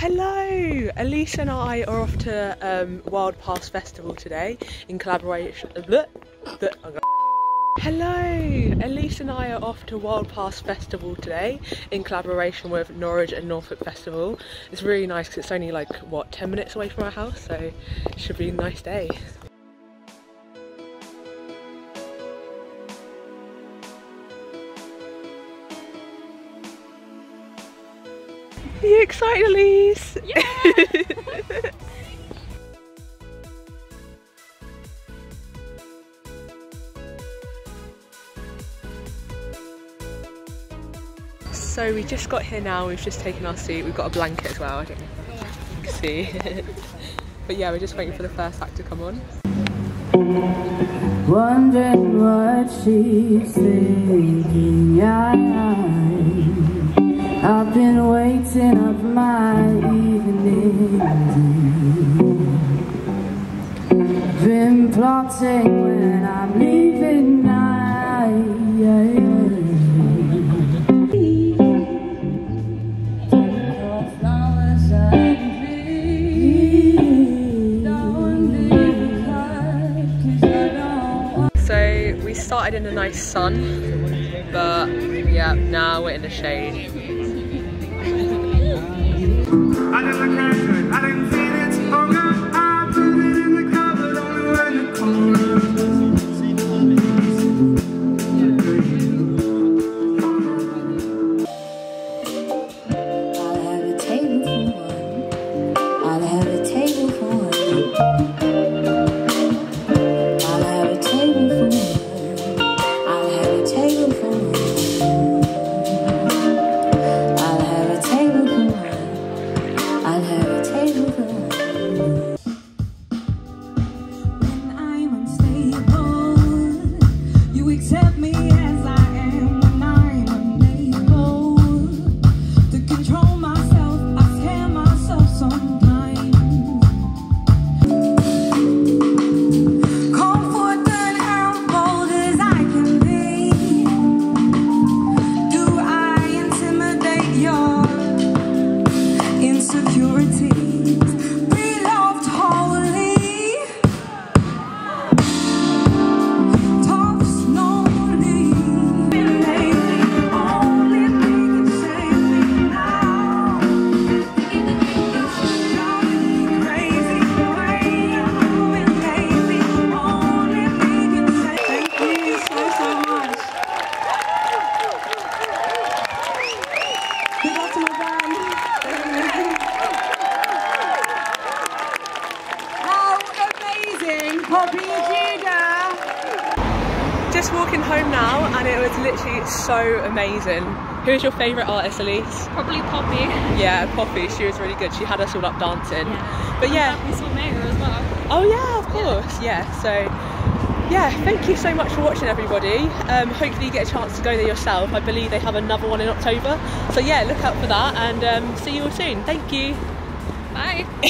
Hello! Elise and I are off to um, Wild Paths Festival today in collaboration. Bleh, I'm Hello! Elise and I are off to Wild Paths Festival today in collaboration with Norwich and Norfolk Festival. It's really nice because it's only like, what, 10 minutes away from our house, so it should be a nice day. Are you excited, Elise? Yeah! so we just got here now, we've just taken our seat, we've got a blanket as well, I don't know if you can see. but yeah, we're just waiting for the first act to come on. Wondering what she's thinking. I, I've been waiting up my evening. Been plotting when I'm leaving started in a nice sun, but yeah, now we're in the shade. I didn't Just walking home now, and it was literally so amazing. Who's your favourite artist, Elise? Probably Poppy. Yeah, Poppy. She was really good. She had us all up dancing. But yeah. We saw Mega as well. Oh yeah, of course. Yeah. So yeah, thank you so much for watching, everybody. Um, hopefully you get a chance to go there yourself. I believe they have another one in October. So yeah, look out for that, and um, see you all soon. Thank you. Bye.